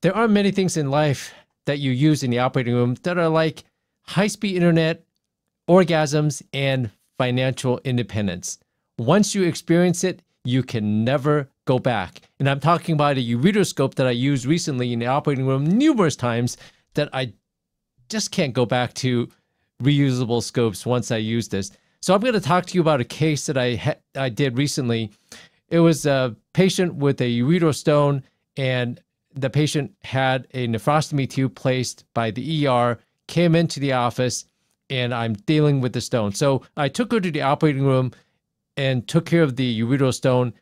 There are many things in life that you use in the operating room that are like high speed internet, orgasms, and financial independence. Once you experience it, you can never go back. And I'm talking about a ureteroscope that I used recently in the operating room numerous times that I just can't go back to reusable scopes once I use this. So I'm going to talk to you about a case that I I did recently. It was a patient with a ureterostone and the patient had a nephrostomy tube placed by the ER, came into the office, and I'm dealing with the stone. So I took her to the operating room and took care of the ureteral stone.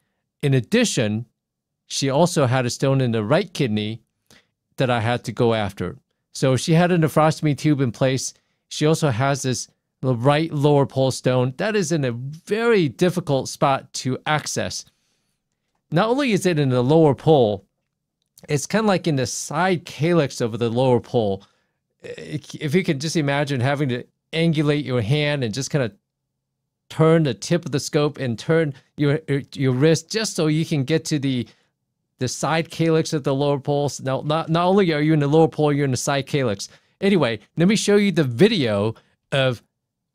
In addition, she also had a stone in the right kidney that I had to go after. So she had a nephrostomy tube in place. She also has this right lower pole stone that is in a very difficult spot to access. Not only is it in the lower pole, it's kind of like in the side calyx of the lower pole. If you can just imagine having to angulate your hand and just kind of turn the tip of the scope and turn your your wrist just so you can get to the the side calyx of the lower pole. Now, not not only are you in the lower pole, you're in the side calyx. Anyway, let me show you the video of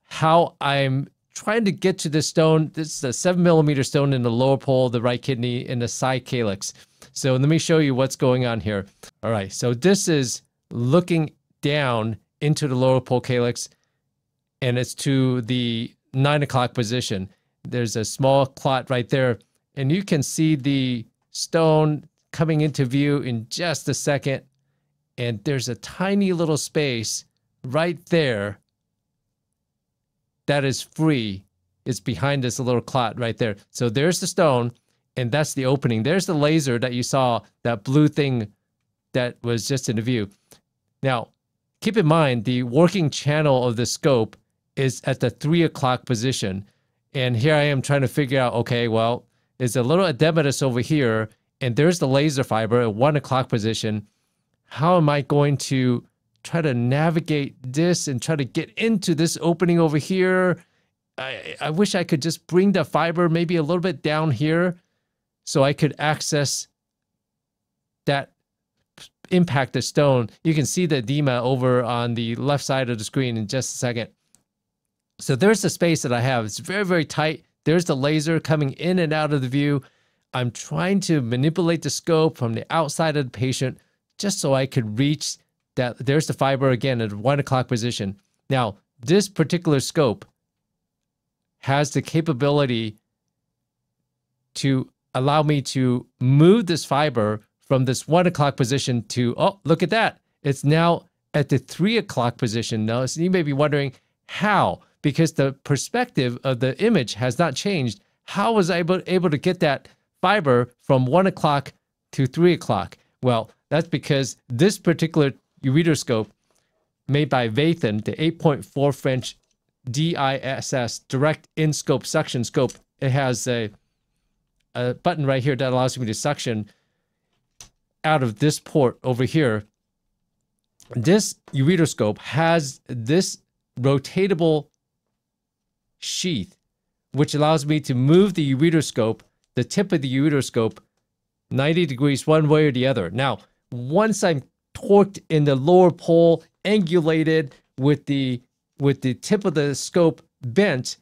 how I'm trying to get to this stone. This is a seven millimeter stone in the lower pole, the right kidney, in the side calyx. So let me show you what's going on here. All right, so this is looking down into the lower pole calyx, and it's to the nine o'clock position. There's a small clot right there, and you can see the stone coming into view in just a second. And there's a tiny little space right there that is free. It's behind this little clot right there. So there's the stone and that's the opening. There's the laser that you saw, that blue thing that was just in the view. Now, keep in mind the working channel of the scope is at the three o'clock position. And here I am trying to figure out, okay, well, there's a little edematous over here, and there's the laser fiber at one o'clock position. How am I going to try to navigate this and try to get into this opening over here? I, I wish I could just bring the fiber maybe a little bit down here so I could access that impact the stone. You can see the edema over on the left side of the screen in just a second. So there's the space that I have. It's very, very tight. There's the laser coming in and out of the view. I'm trying to manipulate the scope from the outside of the patient just so I could reach that. There's the fiber again at one o'clock position. Now, this particular scope has the capability to allow me to move this fiber from this one o'clock position to, oh, look at that. It's now at the three o'clock position. Now, so you may be wondering how, because the perspective of the image has not changed. How was I able, able to get that fiber from one o'clock to three o'clock? Well, that's because this particular ureteroscope made by Vathin, the 8.4 French DISS, direct in scope suction scope, it has a a button right here that allows me to suction out of this port over here. This ureteroscope has this rotatable sheath, which allows me to move the ureteroscope, the tip of the ureteroscope, 90 degrees one way or the other. Now, once I'm torqued in the lower pole, angulated with the with the tip of the scope bent,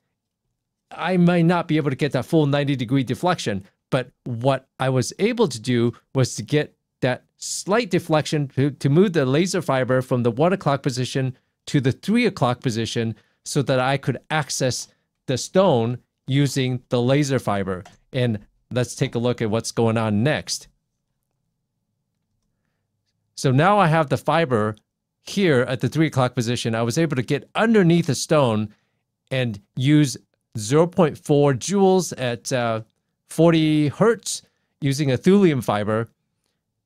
I might not be able to get that full 90 degree deflection. But what I was able to do was to get that slight deflection to, to move the laser fiber from the one o'clock position to the three o'clock position so that I could access the stone using the laser fiber. And let's take a look at what's going on next. So now I have the fiber here at the three o'clock position. I was able to get underneath the stone and use 0.4 joules at uh, 40 hertz using a thulium fiber.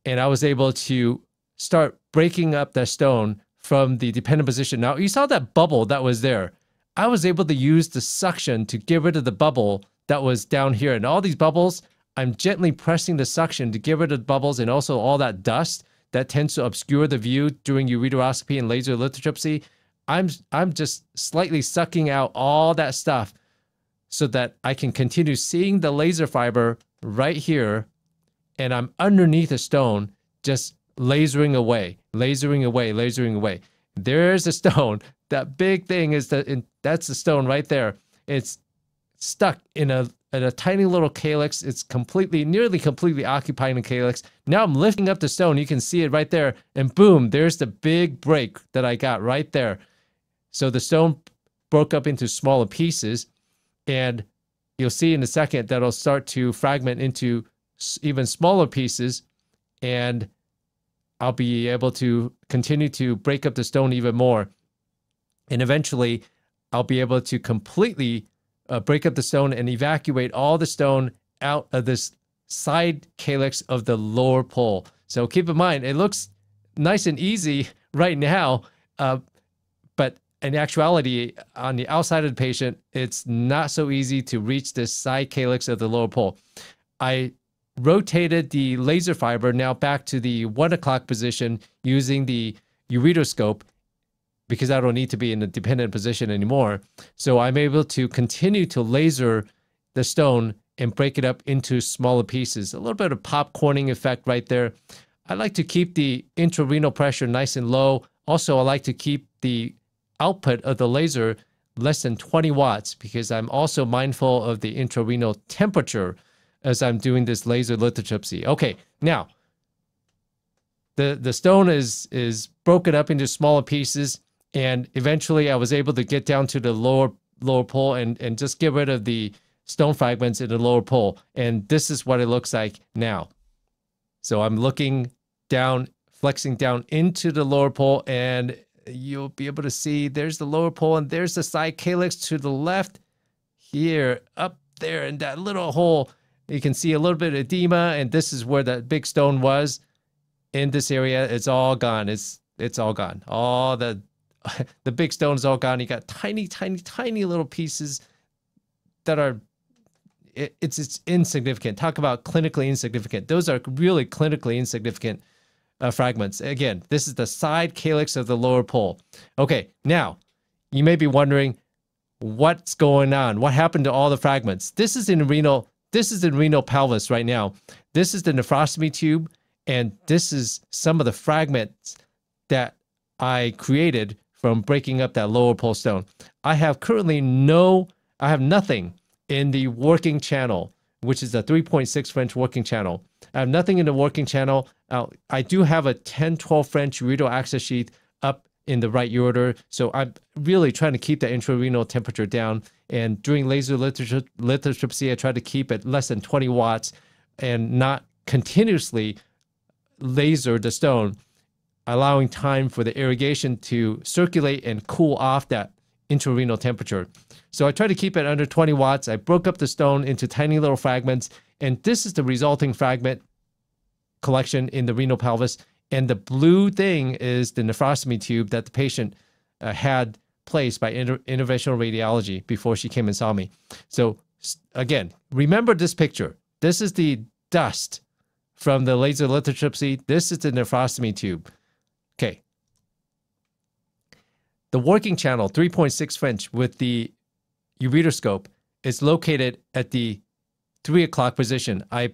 And I was able to start breaking up that stone from the dependent position. Now, you saw that bubble that was there. I was able to use the suction to get rid of the bubble that was down here. And all these bubbles, I'm gently pressing the suction to get rid of the bubbles and also all that dust that tends to obscure the view during ureteroscopy and laser lithotripsy. I'm I'm just slightly sucking out all that stuff so that I can continue seeing the laser fiber right here and I'm underneath a stone just lasering away, lasering away, lasering away. There's a stone. That big thing is that that's the stone right there. It's stuck in a in a tiny little calyx. It's completely, nearly completely occupying the calyx. Now I'm lifting up the stone. You can see it right there. And boom, there's the big break that I got right there. So the stone broke up into smaller pieces. And you'll see in a second that it'll start to fragment into even smaller pieces. And I'll be able to continue to break up the stone even more. And eventually, I'll be able to completely uh, break up the stone and evacuate all the stone out of this side calyx of the lower pole. So keep in mind, it looks nice and easy right now, uh, in actuality, on the outside of the patient, it's not so easy to reach this side calyx of the lower pole. I rotated the laser fiber now back to the one o'clock position using the ureteroscope because I don't need to be in a dependent position anymore. So I'm able to continue to laser the stone and break it up into smaller pieces. A little bit of popcorning effect right there. I like to keep the intrarenal pressure nice and low. Also, I like to keep the output of the laser less than 20 watts because I'm also mindful of the intrarenal temperature as I'm doing this laser lithotripsy. Okay, now the the stone is is broken up into smaller pieces and eventually I was able to get down to the lower lower pole and and just get rid of the stone fragments in the lower pole and this is what it looks like now so i'm looking down flexing down into the lower pole and you'll be able to see there's the lower pole and there's the side calyx to the left here up there in that little hole you can see a little bit of edema and this is where that big stone was in this area it's all gone it's it's all gone all the the big stone is all gone. You got tiny, tiny, tiny little pieces that are it, it's it's insignificant. Talk about clinically insignificant. Those are really clinically insignificant uh, fragments. Again, this is the side calyx of the lower pole. Okay, now you may be wondering what's going on. What happened to all the fragments? This is in renal. This is in renal pelvis right now. This is the nephrostomy tube, and this is some of the fragments that I created from breaking up that lower pole stone. I have currently no, I have nothing in the working channel, which is a 3.6 French working channel. I have nothing in the working channel. Uh, I do have a 10, 12 French ureteral access sheath up in the right ureter. So I'm really trying to keep the intrarenal temperature down. And during laser lithotripsy, I try to keep it less than 20 watts and not continuously laser the stone allowing time for the irrigation to circulate and cool off that intrarenal temperature. So I try to keep it under 20 watts. I broke up the stone into tiny little fragments, and this is the resulting fragment collection in the renal pelvis. And the blue thing is the nephrostomy tube that the patient uh, had placed by inter- interventional radiology before she came and saw me. So again, remember this picture. This is the dust from the laser lithotripsy. This is the nephrostomy tube. Okay. The working channel, 3.6 French with the ureteroscope, is located at the three o'clock position. I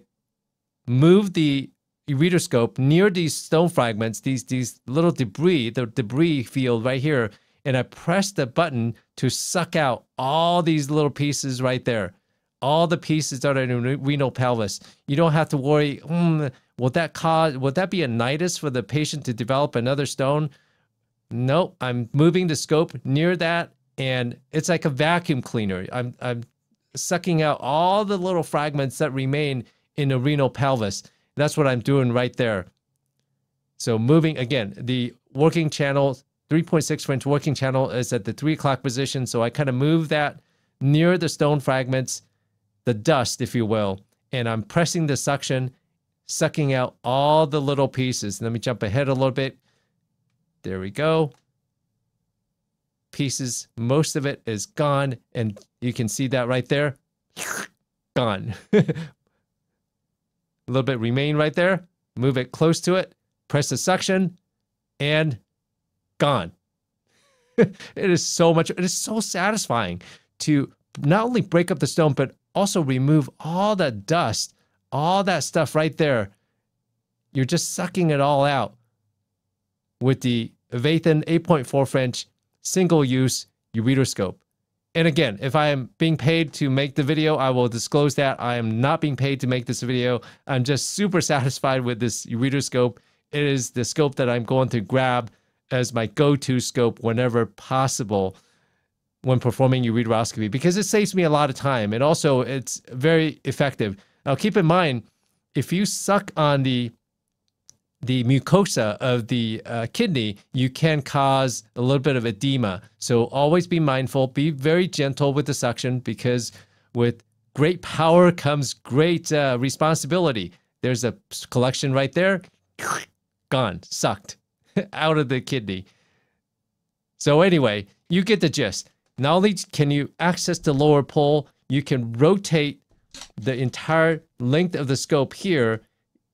moved the ureteroscope near these stone fragments, these these little debris, the debris field right here, and I pressed the button to suck out all these little pieces right there. All the pieces that are in the renal pelvis. You don't have to worry, mm, Will that cause, would that be a nidus for the patient to develop another stone? Nope. I'm moving the scope near that and it's like a vacuum cleaner. I'm, I'm sucking out all the little fragments that remain in the renal pelvis. That's what I'm doing right there. So moving again, the working channel, 3.6 French working channel is at the three o'clock position. So I kind of move that near the stone fragments, the dust, if you will, and I'm pressing the suction sucking out all the little pieces. Let me jump ahead a little bit. There we go. Pieces, most of it is gone. And you can see that right there. gone. a little bit remain right there. Move it close to it. Press the suction and gone. it is so much, it is so satisfying to not only break up the stone, but also remove all that dust all that stuff right there you're just sucking it all out with the Vathin 8.4 French single use ureteroscope. And again, if I am being paid to make the video, I will disclose that. I am not being paid to make this video. I'm just super satisfied with this ureteroscope. It is the scope that I'm going to grab as my go to scope whenever possible when performing ureteroscopy because it saves me a lot of time and also it's very effective. Now keep in mind if you suck on the the mucosa of the uh, kidney, you can cause a little bit of edema. So always be mindful, be very gentle with the suction because with great power comes great uh, responsibility. There's a collection right there, gone, sucked out of the kidney. So anyway, you get the gist. Not only can you access the lower pole, you can rotate the entire length of the scope here,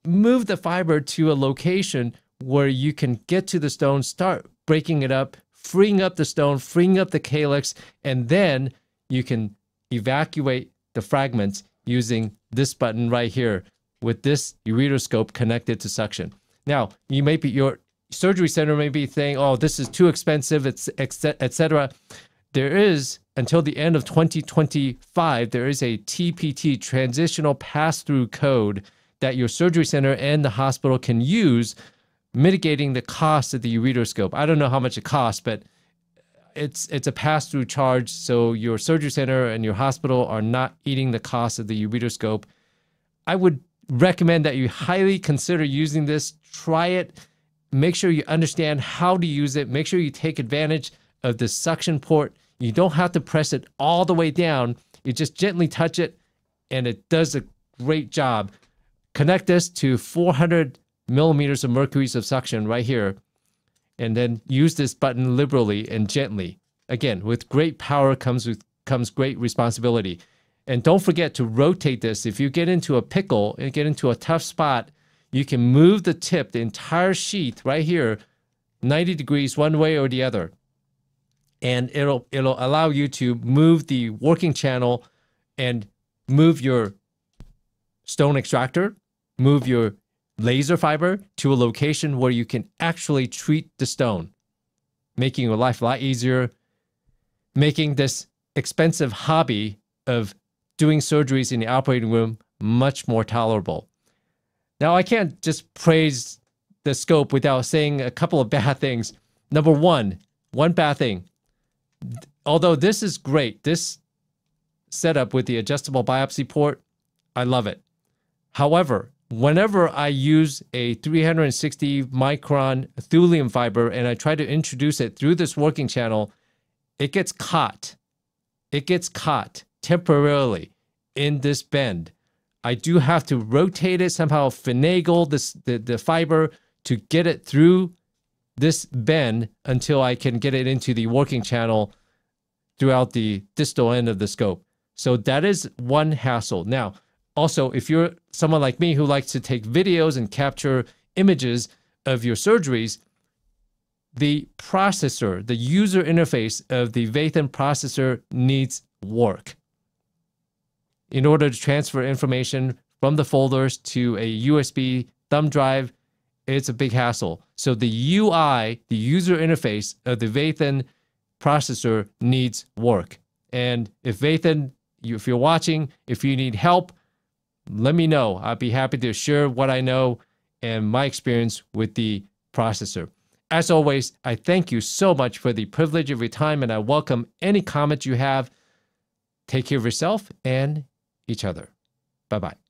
move the fiber to a location where you can get to the stone, start breaking it up, freeing up the stone, freeing up the calyx, and then you can evacuate the fragments using this button right here with this ureteroscope connected to suction. Now, you may be your surgery center may be saying, "Oh, this is too expensive," it's etc there is until the end of 2025 there is a tpt transitional pass-through code that your surgery center and the hospital can use mitigating the cost of the ureteroscope. I don't know how much it costs but it's it's a pass-through charge so your surgery center and your hospital are not eating the cost of the ureteroscope. I would recommend that you highly consider using this. Try it. Make sure you understand how to use it. Make sure you take advantage of the suction port. You don't have to press it all the way down. You just gently touch it and it does a great job. Connect this to 400 millimeters of mercuries of suction right here. And then use this button liberally and gently. Again, with great power comes with comes great responsibility. And don't forget to rotate this. If you get into a pickle and get into a tough spot, you can move the tip, the entire sheath right here, 90 degrees one way or the other and it'll it'll allow you to move the working channel and move your stone extractor, move your laser fiber to a location where you can actually treat the stone, making your life a lot easier, making this expensive hobby of doing surgeries in the operating room much more tolerable. Now, I can't just praise the scope without saying a couple of bad things. Number one, one bad thing although this is great, this setup with the adjustable biopsy port, I love it. However, whenever I use a 360 micron thulium fiber and I try to introduce it through this working channel, it gets caught. It gets caught temporarily in this bend. I do have to rotate it somehow, finagle this the, the fiber to get it through this bend until I can get it into the working channel throughout the distal end of the scope. So that is one hassle. Now, also, if you're someone like me who likes to take videos and capture images of your surgeries, the processor, the user interface of the Vathin processor needs work. In order to transfer information from the folders to a USB thumb drive it's a big hassle. So the UI, the user interface of the Vathin processor needs work. And if Vathin, if you're watching, if you need help, let me know. I'd be happy to share what I know and my experience with the processor. As always, I thank you so much for the privilege of your time and I welcome any comments you have. Take care of yourself and each other. Bye bye.